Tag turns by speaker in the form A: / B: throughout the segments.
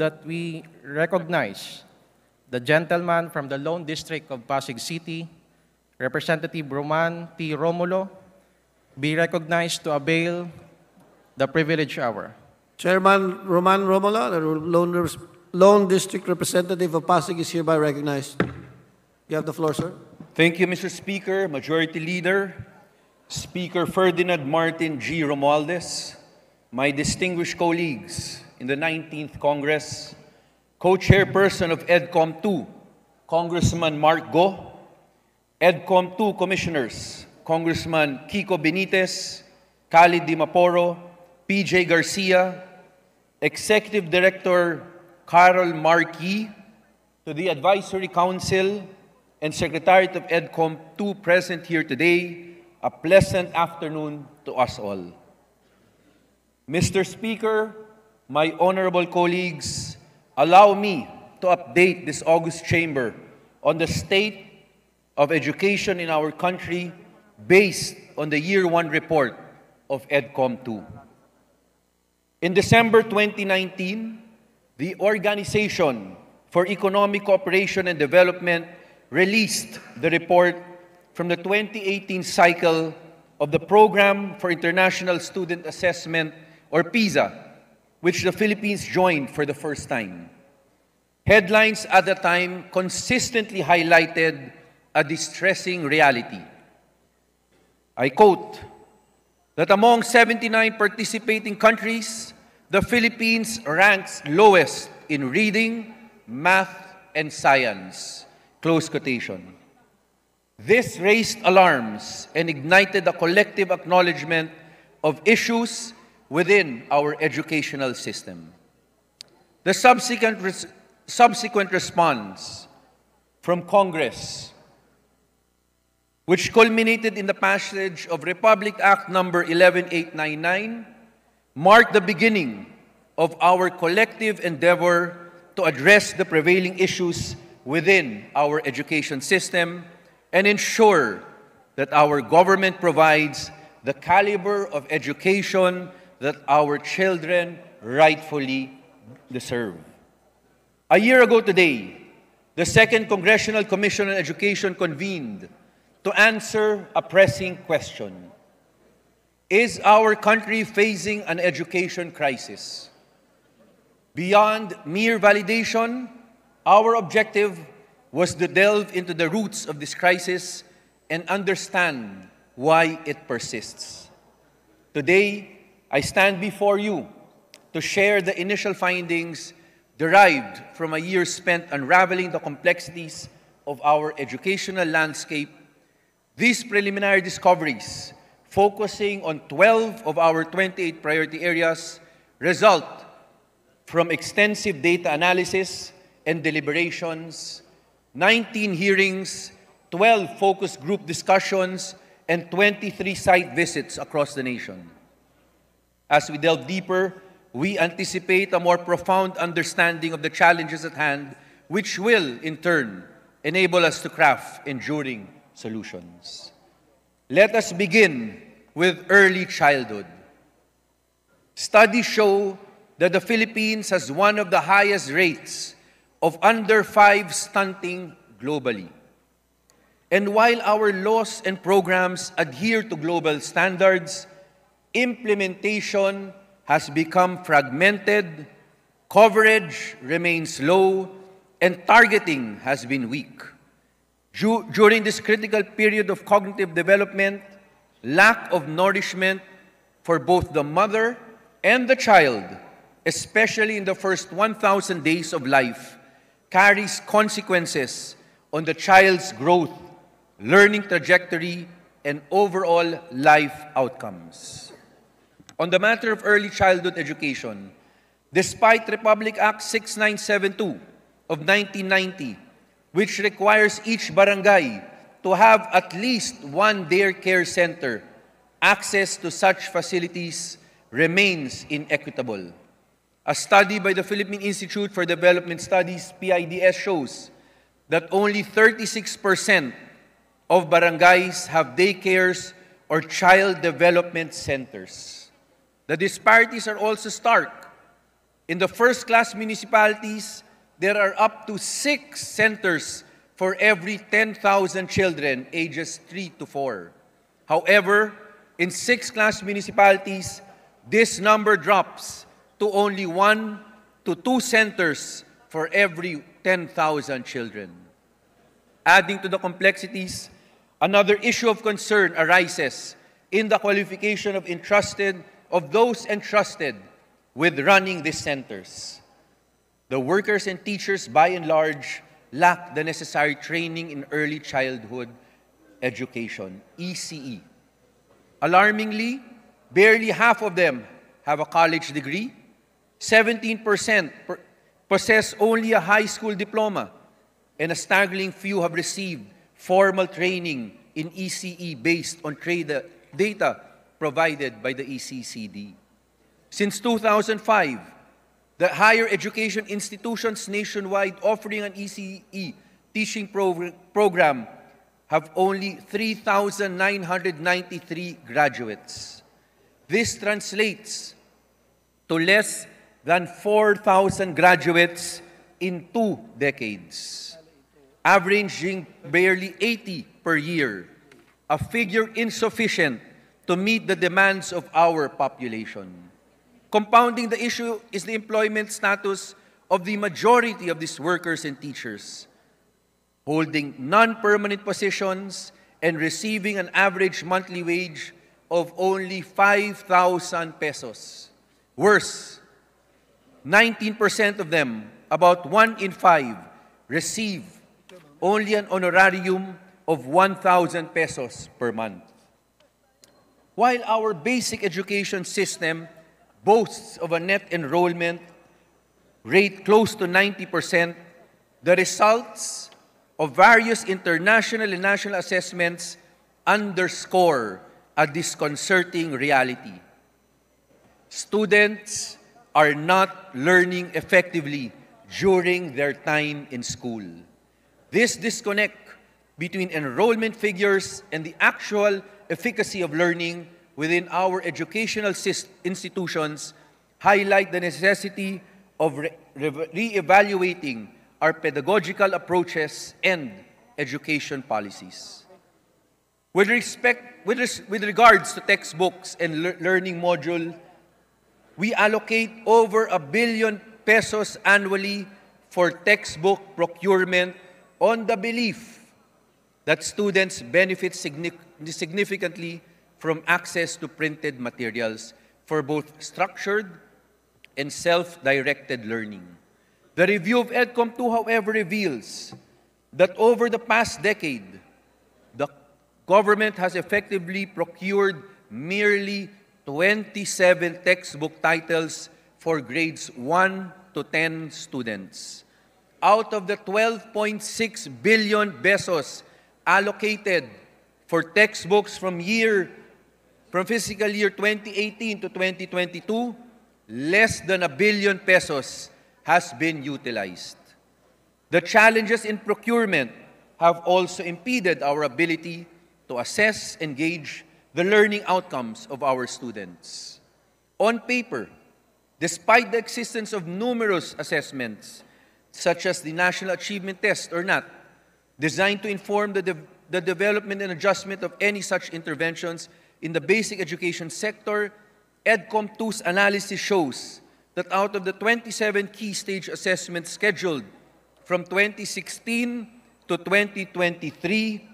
A: that we recognize the gentleman from the Lone District of Pasig City, Representative Roman T. Romulo, be recognized to avail the privilege hour.
B: Chairman Roman Romulo, the Lone, Lone District Representative of Pasig is hereby recognized. You have the floor, sir.
C: Thank you, Mr. Speaker, Majority Leader, Speaker Ferdinand Martin G. Romualdez, my distinguished colleagues in the 19th Congress, co-chairperson of EDCOM 2, Congressman Mark Go, EDCOM 2 commissioners, Congressman Kiko Benitez, Khalid Dimaporo, PJ Garcia, Executive Director Karol Mark Yee, to the Advisory Council and Secretariat of EDCOM 2 present here today, a pleasant afternoon to us all. Mr. Speaker, my honorable colleagues, allow me to update this August chamber on the state of education in our country based on the Year 1 report of EDCOM 2. In December 2019, the Organization for Economic Cooperation and Development released the report from the 2018 cycle of the Program for International Student Assessment, or PISA, which the Philippines joined for the first time. Headlines at the time consistently highlighted a distressing reality. I quote, that among 79 participating countries, the Philippines ranks lowest in reading, math, and science. Close quotation. This raised alarms and ignited a collective acknowledgement of issues within our educational system. The subsequent, res subsequent response from Congress, which culminated in the passage of Republic Act number 11899, marked the beginning of our collective endeavor to address the prevailing issues within our education system and ensure that our government provides the caliber of education that our children rightfully deserve. A year ago today, the Second Congressional Commission on Education convened to answer a pressing question. Is our country facing an education crisis? Beyond mere validation, our objective was to delve into the roots of this crisis and understand why it persists. Today, I stand before you to share the initial findings derived from a year spent unraveling the complexities of our educational landscape. These preliminary discoveries, focusing on 12 of our 28 priority areas, result from extensive data analysis and deliberations, 19 hearings, 12 focus group discussions, and 23 site visits across the nation. As we delve deeper, we anticipate a more profound understanding of the challenges at hand, which will, in turn, enable us to craft enduring solutions. Let us begin with early childhood. Studies show that the Philippines has one of the highest rates of under 5 stunting globally. And while our laws and programs adhere to global standards, implementation has become fragmented, coverage remains low, and targeting has been weak. Du during this critical period of cognitive development, lack of nourishment for both the mother and the child, especially in the first 1,000 days of life, carries consequences on the child's growth, learning trajectory, and overall life outcomes. On the matter of early childhood education, despite Republic Act 6972 of 1990, which requires each barangay to have at least one daycare care center, access to such facilities remains inequitable. A study by the Philippine Institute for Development Studies, PIDS, shows that only 36% of barangays have daycares or child development centers. The disparities are also stark. In the first class municipalities, there are up to six centers for every 10,000 children ages 3 to 4. However, in six class municipalities, this number drops to only one to two centers for every 10,000 children. Adding to the complexities, another issue of concern arises in the qualification of entrusted of those entrusted with running these centers. The workers and teachers, by and large, lack the necessary training in early childhood education, ECE. Alarmingly, barely half of them have a college degree. 17% possess only a high school diploma, and a staggering few have received formal training in ECE based on trade data provided by the ECCD. Since 2005, the higher education institutions nationwide offering an ECE teaching progr- program have only 3,993 graduates. This translates to less than 4,000 graduates in two decades, averaging barely 80 per year, a figure insufficient to meet the demands of our population. Compounding the issue is the employment status of the majority of these workers and teachers, holding non permanent positions and receiving an average monthly wage of only 5,000 pesos. Worse, 19% of them, about one in five, receive only an honorarium of 1,000 pesos per month. While our basic education system boasts of a net enrollment rate close to 90%, the results of various international and national assessments underscore a disconcerting reality. Students are not learning effectively during their time in school. This disconnect between enrollment figures and the actual efficacy of learning within our educational institutions highlight the necessity of re- re- re-evaluating our pedagogical approaches and education policies. With, respect, with, res- with regards to textbooks and lear- learning module, we allocate over a billion pesos annually for textbook procurement on the belief that students benefit significantly from access to printed materials for both structured and self-directed learning. The review of EDCOM 2, however, reveals that over the past decade, the government has effectively procured merely 27 textbook titles for grades 1 to 10 students. Out of the 12.6 billion pesos allocated for textbooks from year from fiscal year 2018 to 2022, less than a billion pesos has been utilized. The challenges in procurement have also impeded our ability to assess and gauge the learning outcomes of our students. On paper, despite the existence of numerous assessments, such as the National Achievement Test or NAT, designed to inform the, de- the development and adjustment of any such interventions in the basic education sector, EDCOM 2's analysis shows that out of the 27 key stage assessments scheduled from 2016 to 2023,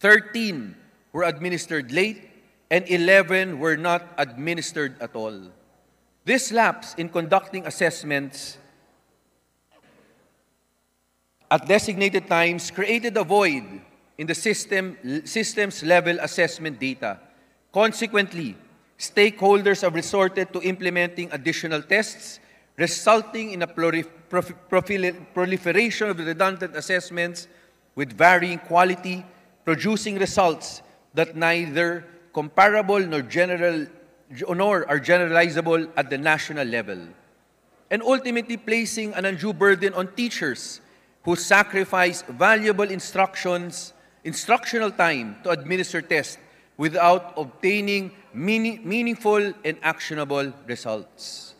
C: 13 were administered late and 11 were not administered at all. This lapse in conducting assessments at designated times created a void in the system, system's level assessment data. Consequently, stakeholders have resorted to implementing additional tests, resulting in a prolif- proliferation of redundant assessments with varying quality, producing results that neither comparable nor general nor are generalizable at the national level, and ultimately placing an undue burden on teachers who sacrifice valuable instructions, instructional time to administer tests without obtaining meaning, meaningful and actionable results.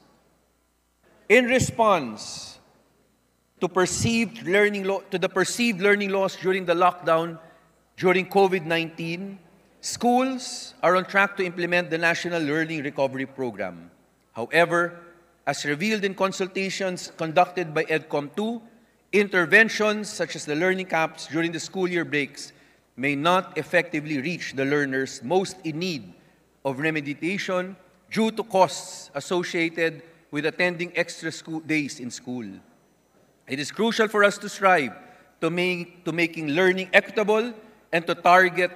C: In response to perceived learning to the perceived learning loss during the lockdown during COVID-19, schools are on track to implement the National Learning Recovery Program. However, as revealed in consultations conducted by EDCOM2, interventions such as the learning camps during the school year breaks may not effectively reach the learners most in need of remediation due to costs associated with attending extra school days in school. It is crucial for us to strive to, make, to making learning equitable and to target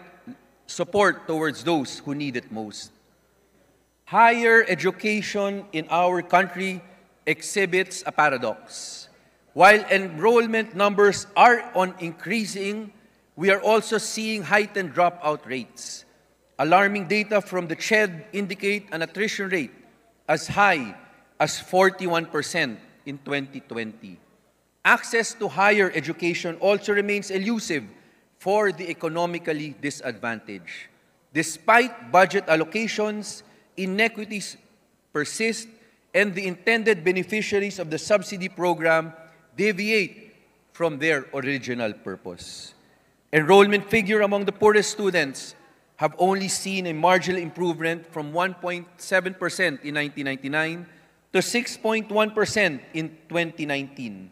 C: support towards those who need it most. Higher education in our country exhibits a paradox. While enrollment numbers are on increasing, we are also seeing heightened dropout rates. Alarming data from the CHED indicate an attrition rate as high as 41% in 2020. Access to higher education also remains elusive for the economically disadvantaged. Despite budget allocations, inequities persist and the intended beneficiaries of the subsidy program deviate from their original purpose. Enrollment figure among the poorest students have only seen a marginal improvement from 1.7% in 1999 to 6.1% in 2019,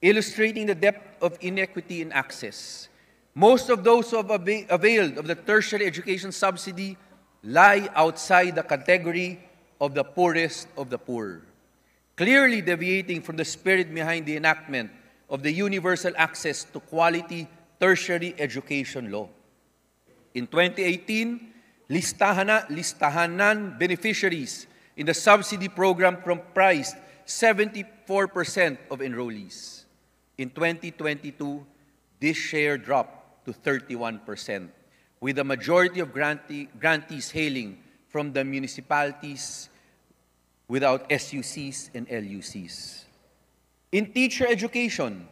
C: illustrating the depth of inequity in access. Most of those who have availed of the tertiary education subsidy lie outside the category of the poorest of the poor, clearly deviating from the spirit behind the enactment of the Universal Access to Quality Tertiary Education Law. In 2018, listahan na, listahanan beneficiaries in the subsidy program comprised 74% of enrollees. In 2022, this share dropped to 31%, with the majority of grantee, grantees hailing from the municipalities without SUCs and LUCs. In teacher education,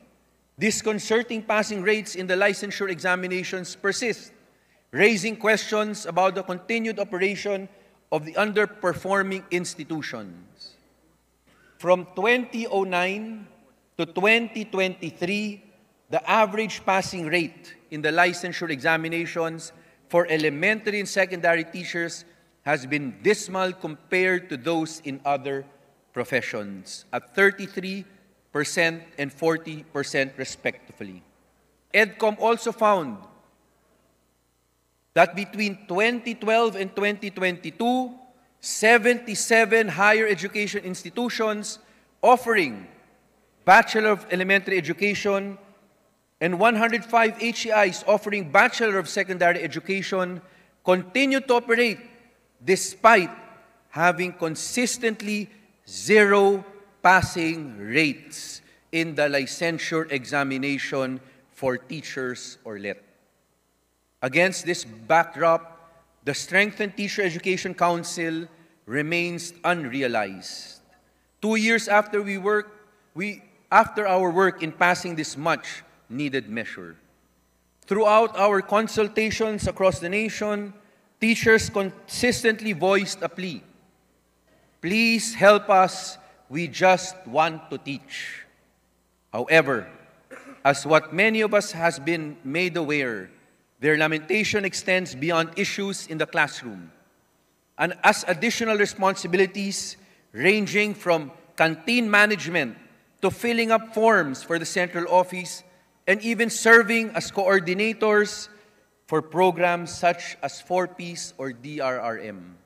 C: disconcerting passing rates in the licensure examinations persist, raising questions about the continued operation of the underperforming institutions. From 2009 to 2023, the average passing rate in the licensure examinations for elementary and secondary teachers has been dismal compared to those in other professions at 33% and 40% respectively. EDCOM also found that between 2012 and 2022, 77 higher education institutions offering Bachelor of Elementary Education and 105 HEIs offering Bachelor of Secondary Education continue to operate despite having consistently zero passing rates in the licensure examination for teachers or LET. Against this backdrop, the Strengthened Teacher Education Council remains unrealized. Two years after we work, we, after our work in passing this much needed measure. Throughout our consultations across the nation, teachers consistently voiced a plea. Please help us, we just want to teach. However, as what many of us has been made aware, their lamentation extends beyond issues in the classroom. And as additional responsibilities ranging from canteen management to filling up forms for the central office and even serving as coordinators for programs such as 4Ps or DRRM.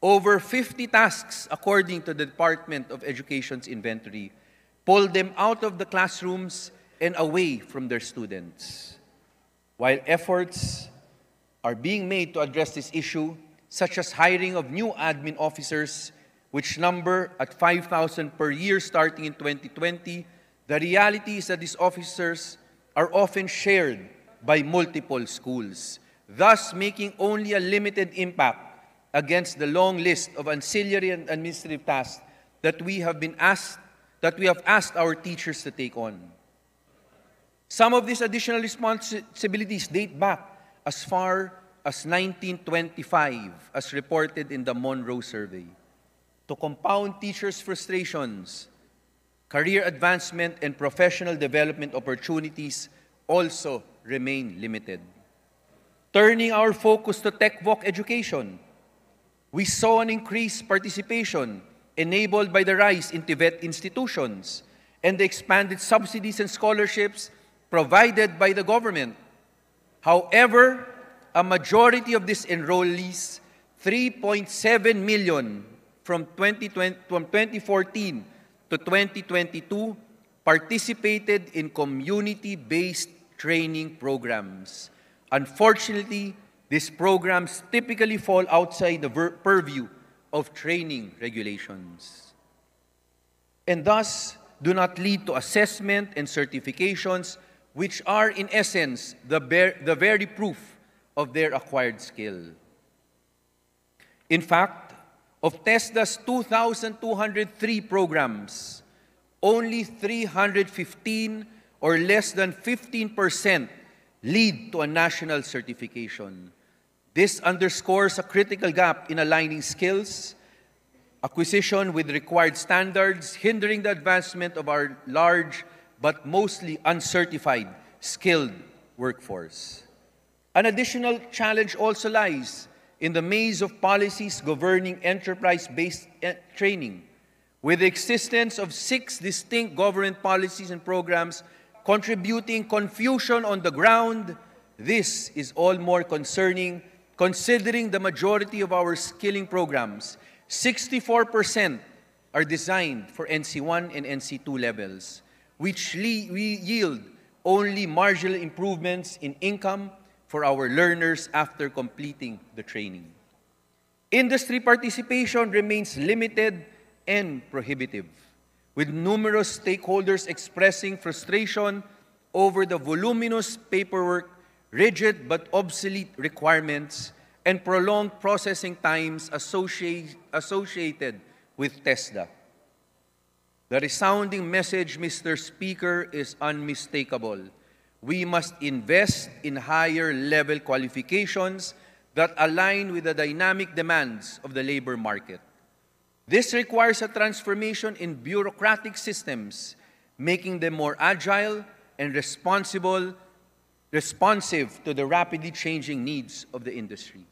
C: Over 50 tasks, according to the Department of Education's inventory, pull them out of the classrooms and away from their students. While efforts are being made to address this issue, such as hiring of new admin officers, which number at 5,000 per year starting in 2020, the reality is that these officers are often shared by multiple schools, thus making only a limited impact against the long list of ancillary and administrative tasks that we have been asked that we have asked our teachers to take on. Some of these additional responsibilities date back as far as 1925, as reported in the Monroe Survey. To compound teachers' frustrations, career advancement and professional development opportunities also remain limited. Turning our focus to TechVoc education, we saw an increased participation enabled by the rise in TVET institutions and the expanded subsidies and scholarships provided by the government. However, a majority of these enrollees, 3.7 million from, 2020, from 2014 to 2022, participated in community-based training programs. Unfortunately, these programs typically fall outside the purview of training regulations and thus do not lead to assessment and certifications, which are, in essence, the, the very proof of their acquired skill. In fact, of TESDA's 2,203 programs, only 315 or less than 15% lead to a national certification. This underscores a critical gap in aligning skills, acquisition with required standards, hindering the advancement of our large but mostly uncertified skilled workforce. An additional challenge also lies in the maze of policies governing enterprise based eh, training, with the existence of six distinct government policies and programs contributing confusion on the ground. This is all more concerning considering the majority of our skilling programs, 64% are designed for NC1 and NC2 levels, which yield only marginal improvements in income for our learners after completing the training. Industry participation remains limited and prohibitive, with numerous stakeholders expressing frustration over the voluminous paperwork, rigid but obsolete requirements, and prolonged processing times associate, associated with TESDA. The resounding message, Mr. Speaker, is unmistakable we must invest in higher level qualifications that align with the dynamic demands of the labor market. This requires a transformation in bureaucratic systems, making them more agile and responsible, responsive to the rapidly changing needs of the industry.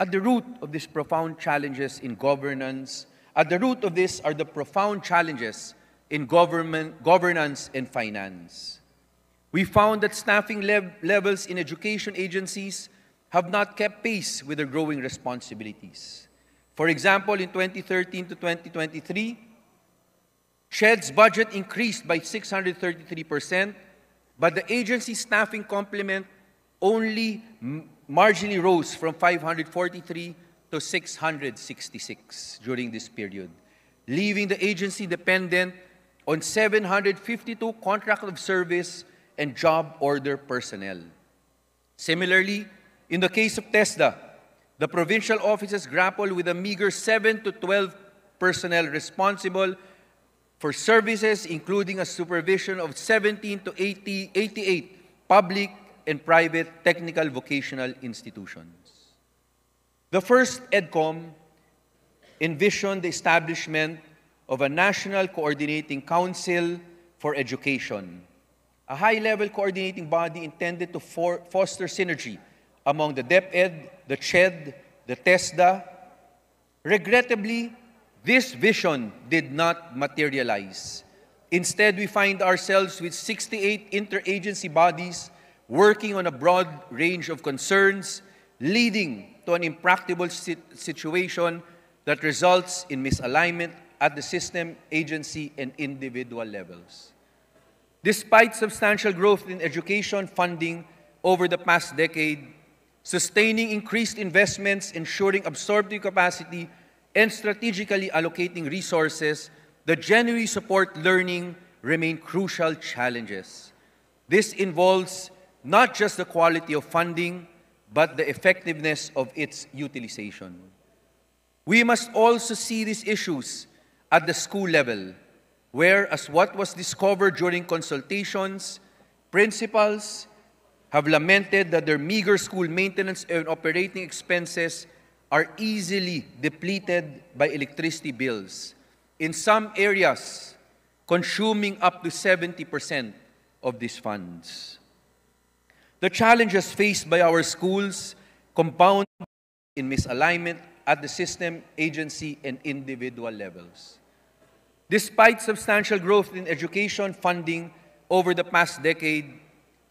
C: At the root of these profound challenges in governance, at the root of this are the profound challenges in government, governance and finance. We found that staffing lev levels in education agencies have not kept pace with their growing responsibilities. For example, in 2013 to 2023, CHED's budget increased by 633%, but the agency staffing complement only marginally rose from 543 to 666 during this period, leaving the agency dependent on 752 contract of service and job order personnel. Similarly, in the case of TESDA, the provincial offices grapple with a meager 7 to 12 personnel responsible for services including a supervision of 17 to 80, 88 public and private technical vocational institutions. The first EDCOM envisioned the establishment of a National Coordinating Council for Education a high-level coordinating body intended to foster synergy among the DepEd, the CHED, the TESDA. Regrettably, this vision did not materialize. Instead, we find ourselves with 68 interagency bodies working on a broad range of concerns, leading to an impracticable situation that results in misalignment at the system, agency, and individual levels. Despite substantial growth in education funding over the past decade, sustaining increased investments, ensuring absorptive capacity, and strategically allocating resources that genuinely support learning remain crucial challenges. This involves not just the quality of funding, but the effectiveness of its utilization. We must also see these issues at the school level whereas what was discovered during consultations, principals have lamented that their meager school maintenance and operating expenses are easily depleted by electricity bills. In some areas, consuming up to 70% of these funds. The challenges faced by our schools compound in misalignment at the system, agency, and individual levels. Despite substantial growth in education funding over the past decade,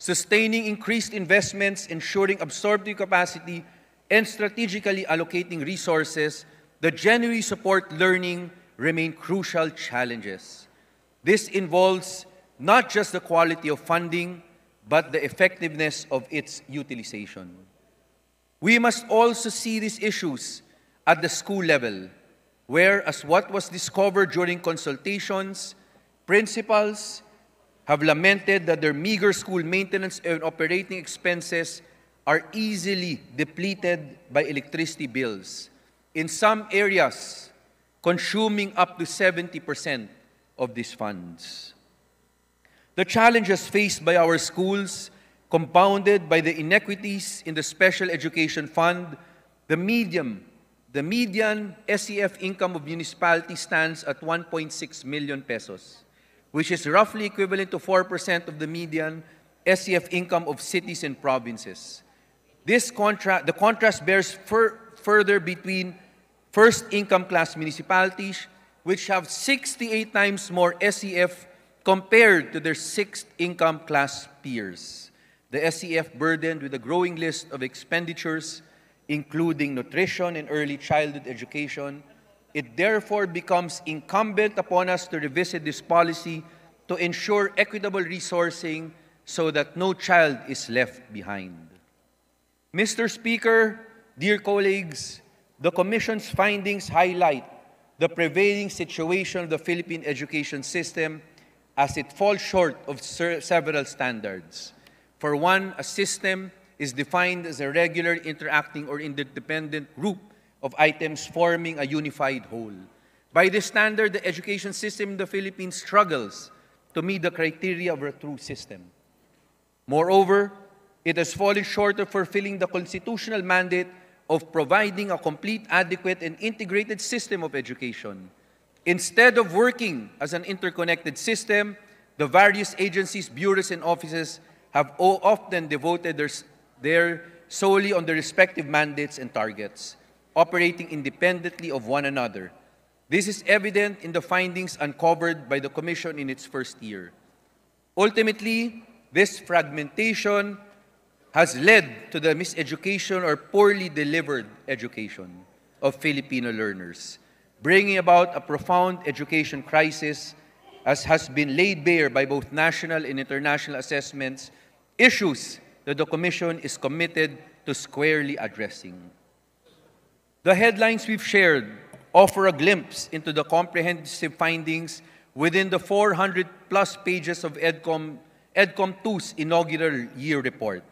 C: sustaining increased investments, ensuring absorptive capacity, and strategically allocating resources that genuinely support learning remain crucial challenges. This involves not just the quality of funding, but the effectiveness of its utilization. We must also see these issues at the school level, where, as what was discovered during consultations, principals have lamented that their meager school maintenance and operating expenses are easily depleted by electricity bills. In some areas, consuming up to 70% of these funds. The challenges faced by our schools, compounded by the inequities in the Special Education Fund, the medium, the median SEF income of municipality stands at 1.6 million pesos, which is roughly equivalent to 4% of the median SEF income of cities and provinces. This contra- the contrast bears fur- further between first income class municipalities, which have 68 times more SEF compared to their sixth income class peers. The SEF burdened with a growing list of expenditures, including nutrition and early childhood education. It therefore becomes incumbent upon us to revisit this policy to ensure equitable resourcing so that no child is left behind. Mr. Speaker, dear colleagues, the Commission's findings highlight the prevailing situation of the Philippine education system as it falls short of several standards. For one, a system is defined as a regular, interacting, or interdependent group of items forming a unified whole. By this standard, the education system in the Philippines struggles to meet the criteria of a true system. Moreover, it has fallen short of fulfilling the constitutional mandate of providing a complete, adequate, and integrated system of education. Instead of working as an interconnected system, the various agencies, bureaus, and offices have often devoted their, their solely on their respective mandates and targets, operating independently of one another. This is evident in the findings uncovered by the Commission in its first year. Ultimately, this fragmentation has led to the miseducation or poorly delivered education of Filipino learners, bringing about a profound education crisis as has been laid bare by both national and international assessments, issues that the Commission is committed to squarely addressing. The headlines we've shared offer a glimpse into the comprehensive findings within the 400 plus pages of EDCOM, EDCOM 2's inaugural year report.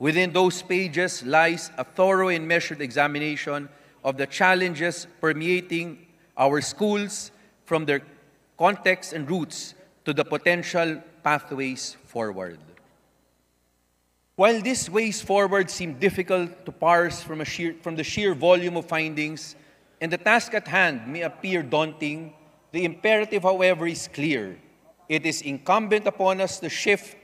C: Within those pages lies a thorough and measured examination of the challenges permeating our schools from their context and roots to the potential pathways forward. While these ways forward seem difficult to parse from, a sheer, from the sheer volume of findings, and the task at hand may appear daunting, the imperative, however, is clear. It is incumbent upon us to shift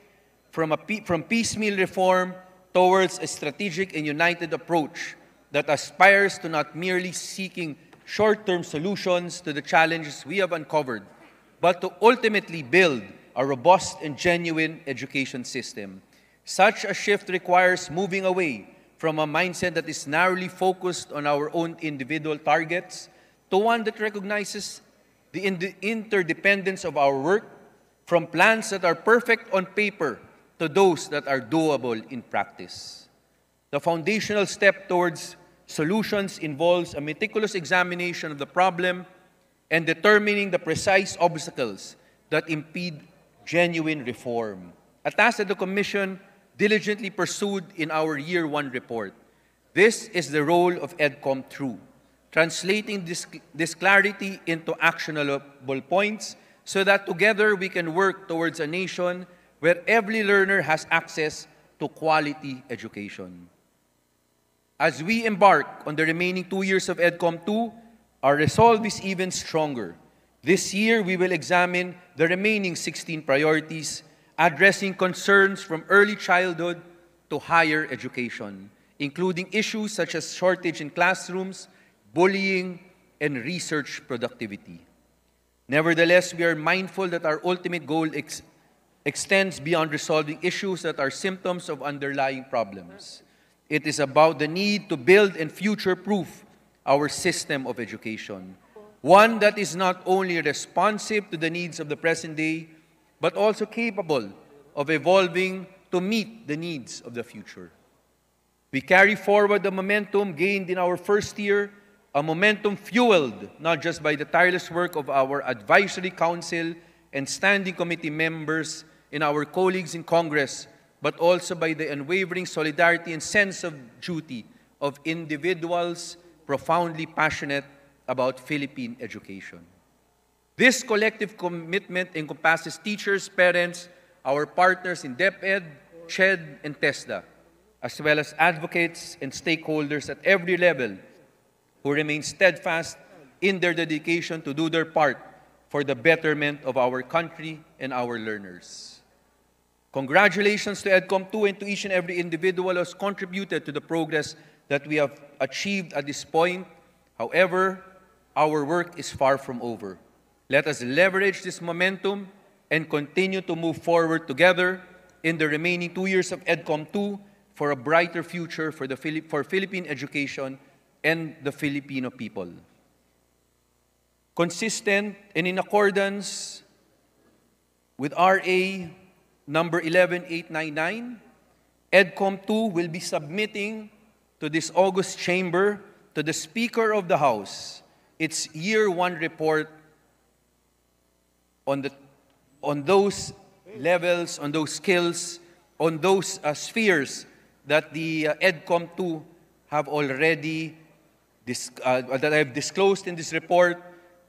C: from, a, from piecemeal reform towards a strategic and united approach that aspires to not merely seeking short term solutions to the challenges we have uncovered, but to ultimately build a robust and genuine education system. Such a shift requires moving away from a mindset that is narrowly focused on our own individual targets to one that recognizes the interdependence of our work from plans that are perfect on paper to those that are doable in practice. The foundational step towards solutions involves a meticulous examination of the problem and determining the precise obstacles that impede genuine reform. A task that the Commission diligently pursued in our Year One report. This is the role of EDCOM 2, translating this, this clarity into actionable points so that together we can work towards a nation where every learner has access to quality education. As we embark on the remaining two years of EDCOM 2, our resolve is even stronger. This year, we will examine the remaining 16 priorities, addressing concerns from early childhood to higher education, including issues such as shortage in classrooms, bullying, and research productivity. Nevertheless, we are mindful that our ultimate goal ex- extends beyond resolving issues that are symptoms of underlying problems. It is about the need to build and future proof our system of education, one that is not only responsive to the needs of the present day, but also capable of evolving to meet the needs of the future. We carry forward the momentum gained in our first year, a momentum fueled not just by the tireless work of our advisory council and standing committee members and our colleagues in Congress, but also by the unwavering solidarity and sense of duty of individuals profoundly passionate about Philippine education. This collective commitment encompasses teachers, parents, our partners in DepEd, CHED, and TESDA, as well as advocates and stakeholders at every level who remain steadfast in their dedication to do their part for the betterment of our country and our learners. Congratulations to EDCOM 2 and to each and every individual who has contributed to the progress that we have achieved at this point. However, our work is far from over. Let us leverage this momentum and continue to move forward together in the remaining two years of EDCOM 2 for a brighter future for, the Philip, for Philippine education and the Filipino people. Consistent and in accordance with RA number 11899, EDCOM 2 will be submitting to this August chamber, to the Speaker of the House, its year one report on, the, on those levels, on those skills, on those uh, spheres that the uh, EDCOM 2 have already dis- uh, that I have disclosed in this report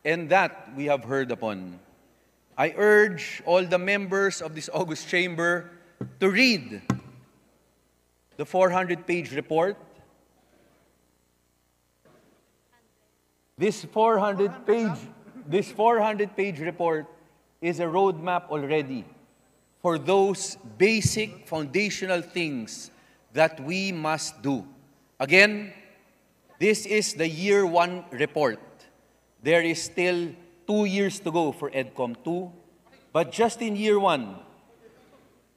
C: and that we have heard upon. I urge all the members of this August chamber to read the 400 page report. This 400 page this 400 page report is a roadmap already for those basic foundational things that we must do. Again, this is the year one report. There is still two years to go for EDCOM 2, but just in year one,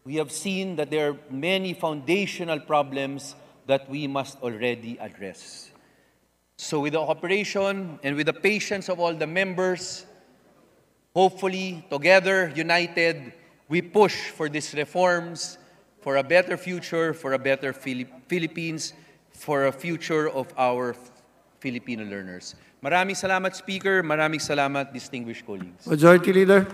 C: we have seen that there are many foundational problems that we must already address. So, with the cooperation and with the patience of all the members, hopefully, together, united, we push for these reforms, for a better future, for a better Philip- Philippines, for a future of our Filipino learners. Maraming salamat, Speaker. Maraming salamat, distinguished colleagues.
B: Majority Leader.